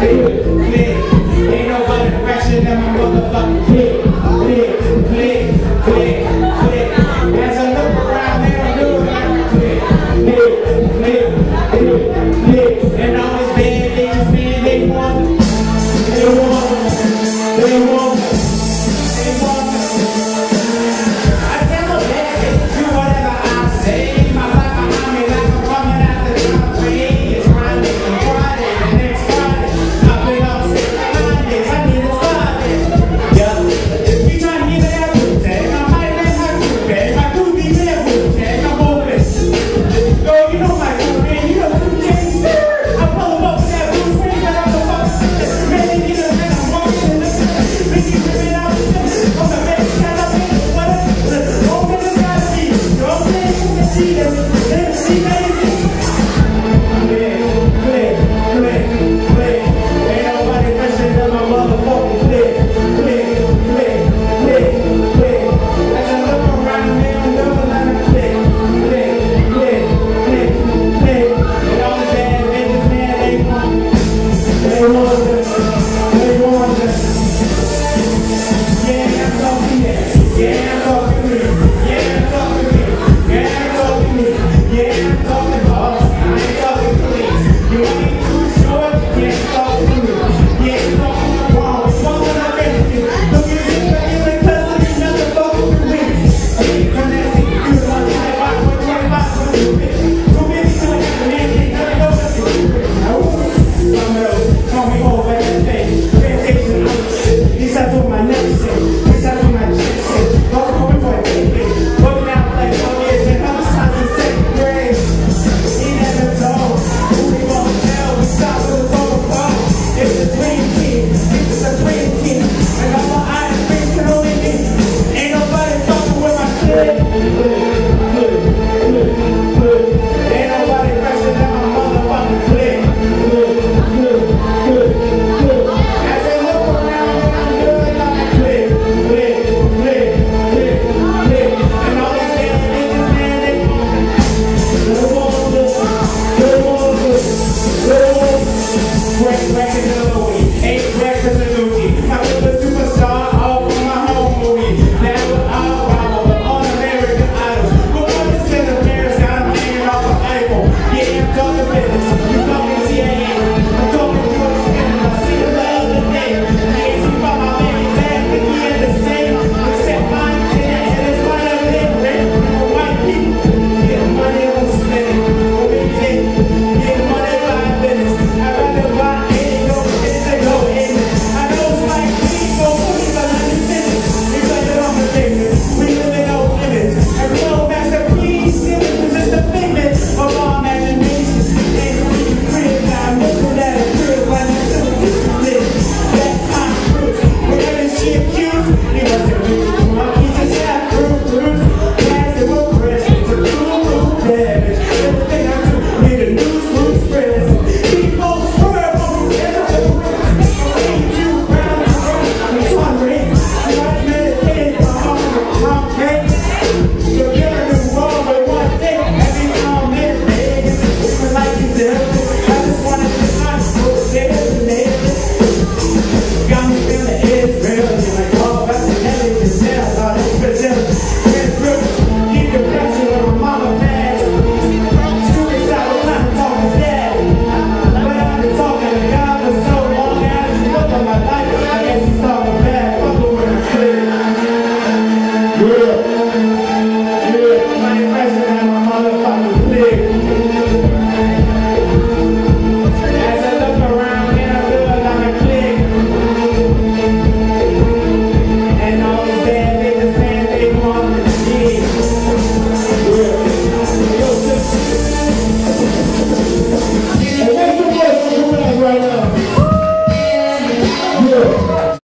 Amen.